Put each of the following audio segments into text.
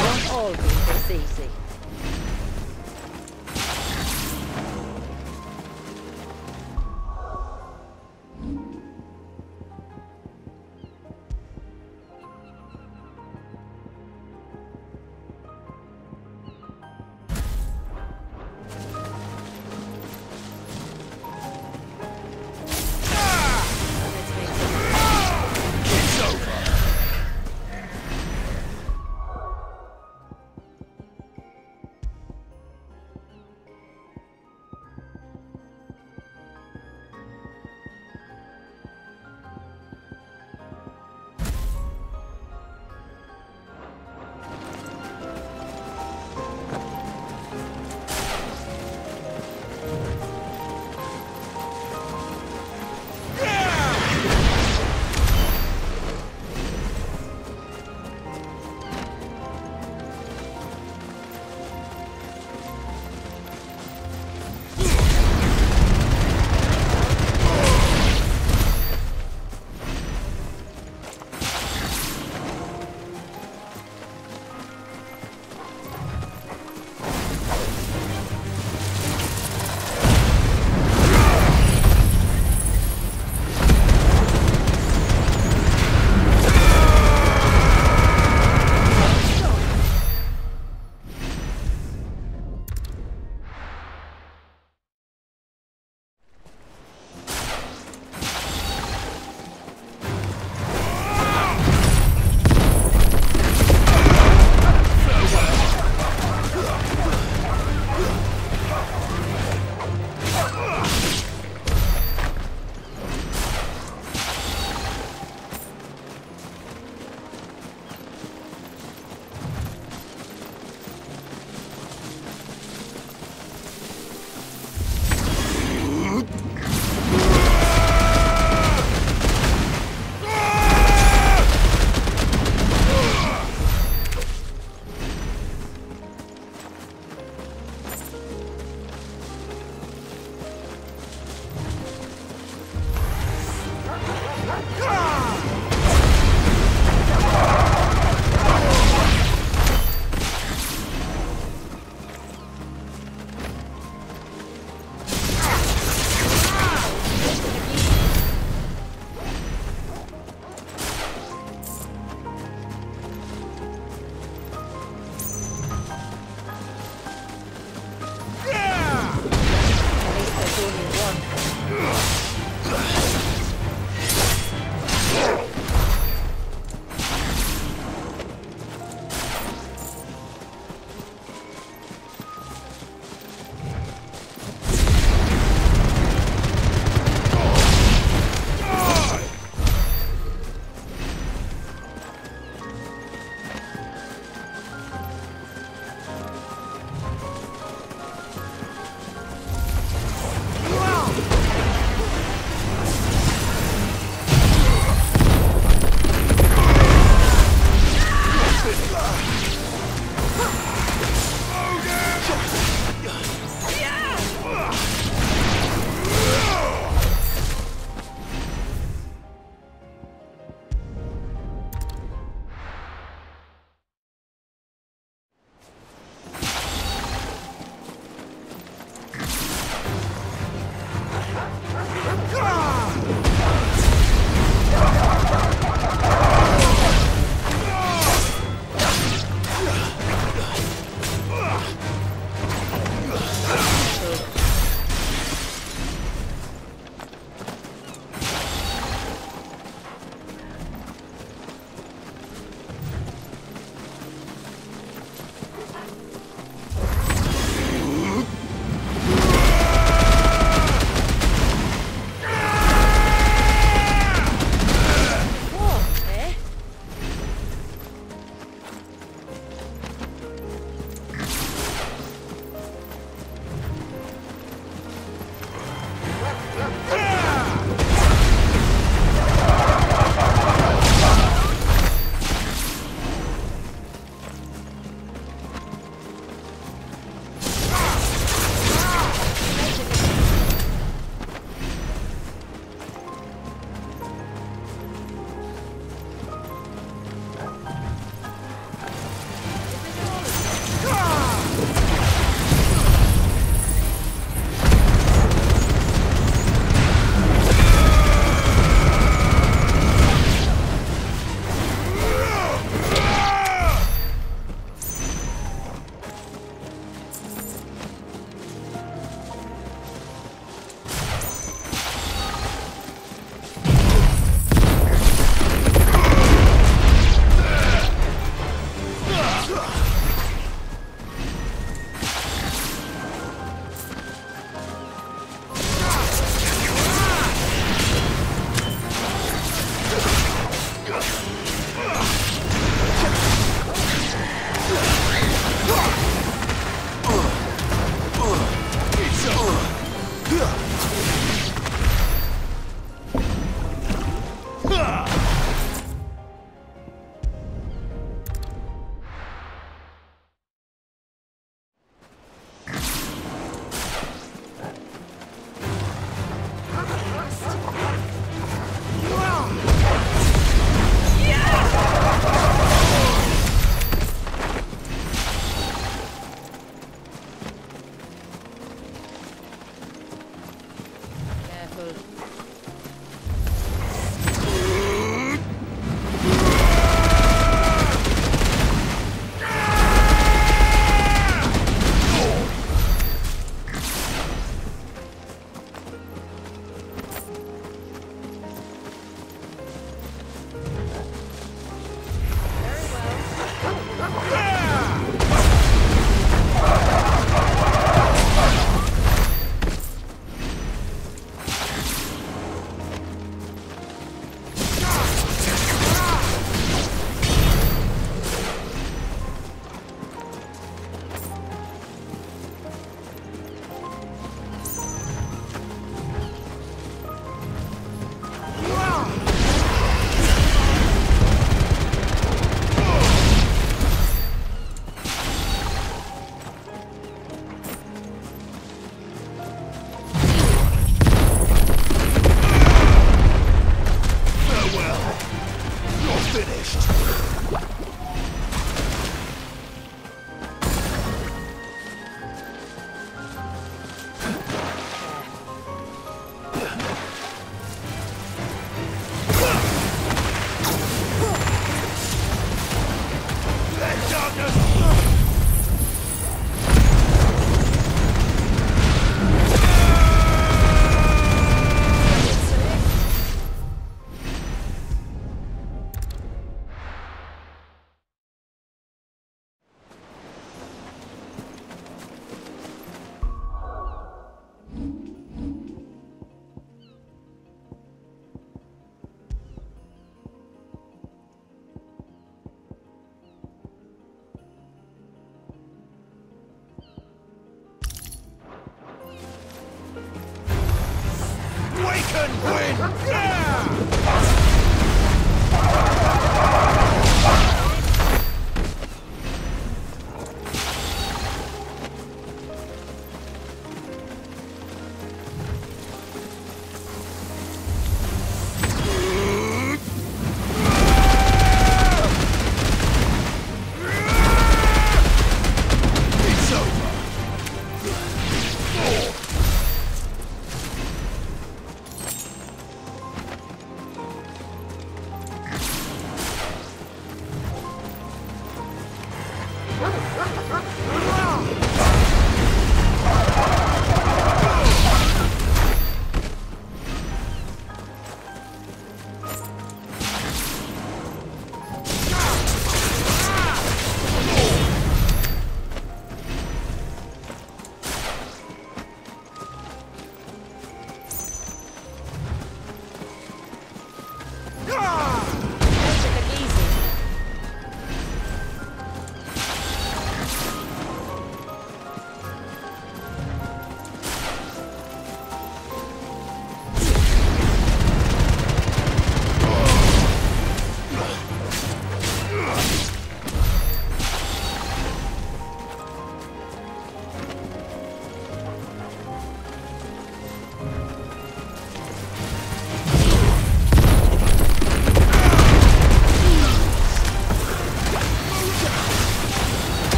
Won't all this easy.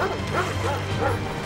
Ah, ah, ah, ah, ah.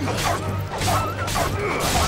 Come on.